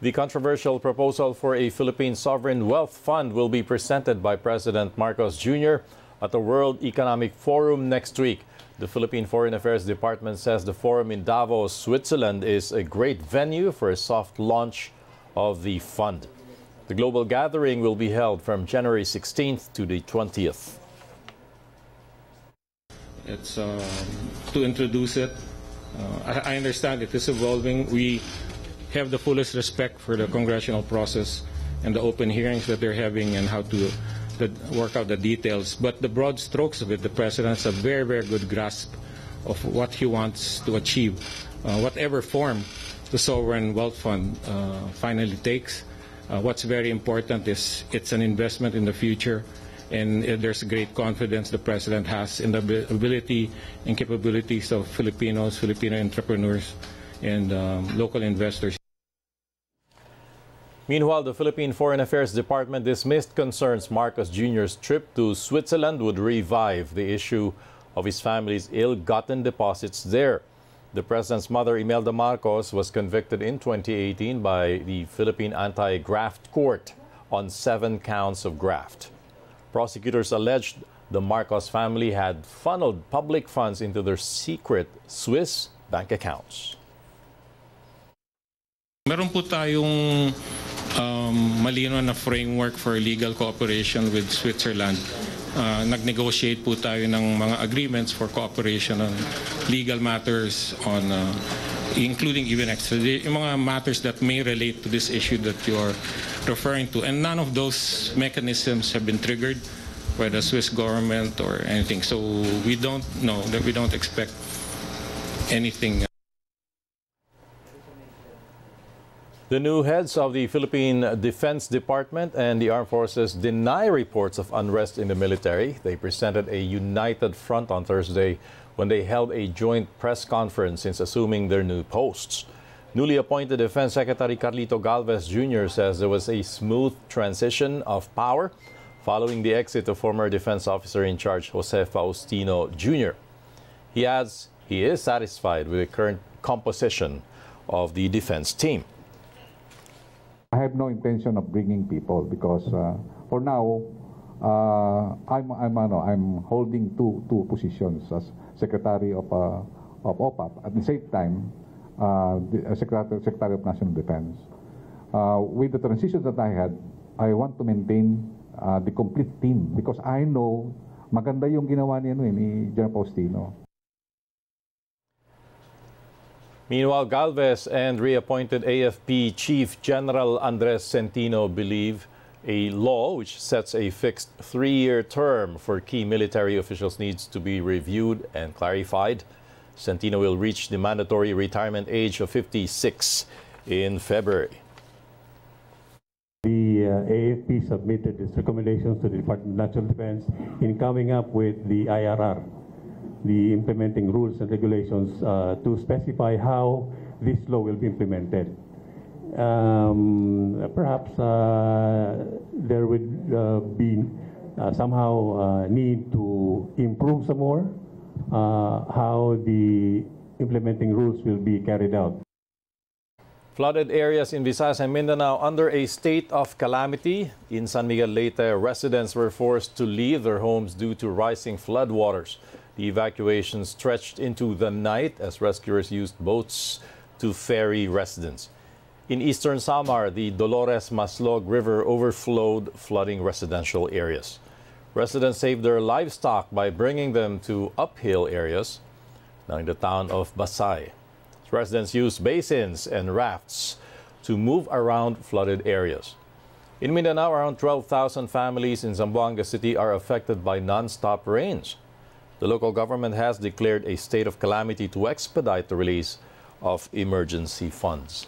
The controversial proposal for a Philippine sovereign wealth fund will be presented by President Marcos Jr. at the World Economic Forum next week. The Philippine Foreign Affairs Department says the forum in Davos, Switzerland is a great venue for a soft launch of the fund. The global gathering will be held from January 16th to the 20th. It's um, to introduce it. Uh, I, I understand it is evolving. We have the fullest respect for the congressional process and the open hearings that they're having and how to the, work out the details. But the broad strokes of it, the president has a very, very good grasp of what he wants to achieve, uh, whatever form the sovereign wealth fund uh, finally takes. Uh, what's very important is it's an investment in the future, and there's great confidence the president has in the ability and capabilities of Filipinos, Filipino entrepreneurs, and um, local investors. Meanwhile, the Philippine Foreign Affairs Department dismissed concerns Marcos Jr.'s trip to Switzerland would revive the issue of his family's ill-gotten deposits there. The president's mother, Imelda Marcos, was convicted in 2018 by the Philippine Anti-Graft Court on seven counts of graft. Prosecutors alleged the Marcos family had funneled public funds into their secret Swiss bank accounts. Meron po tayong um, malino na framework for legal cooperation with Switzerland. Uh, nag-negotiate po tayo ng mga agreements for cooperation on legal matters on uh, including even extradition, mga matters that may relate to this issue that you're referring to. And none of those mechanisms have been triggered by the Swiss government or anything. So we don't know that we don't expect anything The new heads of the Philippine Defense Department and the Armed Forces deny reports of unrest in the military. They presented a united front on Thursday when they held a joint press conference since assuming their new posts. Newly appointed Defense Secretary Carlito Galvez Jr. says there was a smooth transition of power following the exit of former defense officer in charge Jose Faustino Jr. He adds he is satisfied with the current composition of the defense team. I have no intention of bringing people because uh, for now, uh, I'm I'm ano, I'm holding two two positions as Secretary of uh, of OPAP at the same time, uh, the uh, Secretary Secretary of National Defense. Uh, with the transition that I had, I want to maintain uh, the complete team because I know maganda yung ginawa ni ano eh, ni General Faustino. Meanwhile, Galvez and reappointed AFP Chief General Andres Centino believe a law which sets a fixed three-year term for key military officials needs to be reviewed and clarified. Centino will reach the mandatory retirement age of 56 in February. The uh, AFP submitted its recommendations to the Department of National Defense in coming up with the IRR, the implementing rules and regulations uh, to specify how this law will be implemented. Um, perhaps uh, there would uh, be uh, somehow need to improve some more how the implementing rules will be carried out. Flooded areas in Visayas and Mindanao under a state of calamity. In San Miguel Leyte, residents were forced to leave their homes due to rising floodwaters. The evacuation stretched into the night as rescuers used boats to ferry residents. In eastern Samar, the Dolores Maslog River overflowed, flooding residential areas. Residents saved their livestock by bringing them to uphill areas. Now in the town of Basey, residents used basins and rafts to move around flooded areas. In Mindanao, around 12,000 families in Zamboanga City are affected by non-stop rains. The local government has declared a state of calamity to expedite the release of emergency funds.